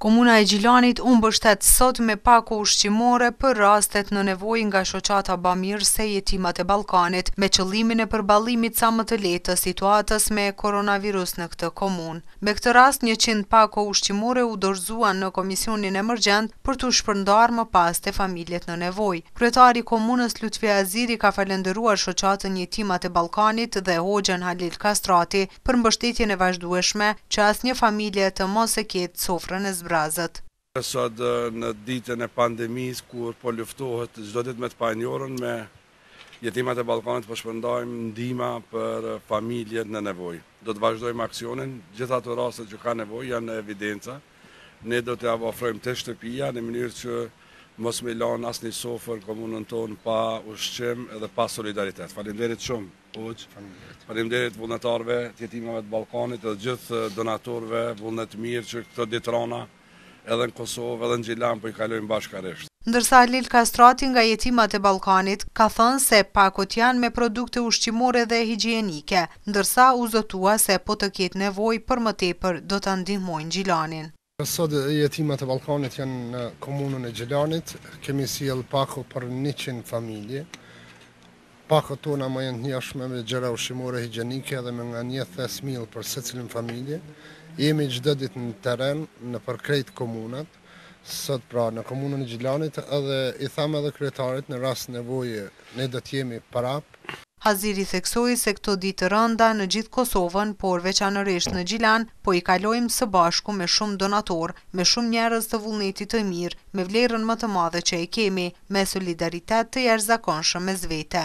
Komuna e Gjilanit u mbështet sot me pako ushqimore për rastet në nevojë nga Shoqata Bamirëse Jetimat e Ballkanit, me qëllimin e përballimit sa më të lehtë të situatës me koronavirus në këtë komunë. Me këtë rast njëqind pako ushqimore u dorëzuan në Komisionin Emergjent për t'u shpërndarë më pas te familjet në nevojë. Kryetari i komunës Lutfi Haziri ka falënderuar Shoqatën Jetimat e Ballkanit dhe Hoxhën Halil Kastrati, për mbështetjen e vazhdueshme, që asnjë familje të mos e ketë sofrën e zbrazët. Sot në ditën e pandemisë kur po luftohet çdo ditë me të panjohurën, me Jetimat e Ballkanit po shpërndajmë ndihma për familjet në nevojë. Do të vazhdojmë aksionin, gjithë ato raste që kanë nevojë janë në evidenca, ne do t'ia afrojmë te shtëpia në mënyrë që mos me lanë asnjë sofër në komunën tonë pa ushqim edhe pa solidaritet. Faleminderit shumë! Hoxhë, faleminderit vullnetarëve të Jetimave të Ballkanit edhe gjithë donatorëve vullnetmirë që këto ditë të rana edhe në Kosovë edhe në Gjilan po i kalojmë bashkarisht. Ndërsa Halil Kastrati nga Jetimat e Ballkanit, ka thënë se pakot janë me produkte ushqimore dhe higjienike, ndërsa u zotua se po të ketë nevojë për më tepër do ta ndihmojnë Gjilanin. Sot Jetimat e Ballkanit janë në komunën e Gjilanit, kemi sjellë pako për 100 familje. Pakot tona ma janë të njofshme me gjëra ushqimore higjienike dhe me nga një thes miell për secilën familje. Jemi çdo ditë në terren nëpër krejt komunat. Sot pra në komunën e Gjilanit edhe i thamë edhe kryetarit në rast nevoje ne do të jemi prap. Haziri theksoi se këto ditë të rënda në gjithë Kosovën, por veçanërisht në Gjilan, po i kalojmë së bashku me shumë donatorë, me shumë njerëz të vullnetit të mirë, me vlerën më të madhe që e kemi, me solidaritet të jashtëzakonshëm mes vete.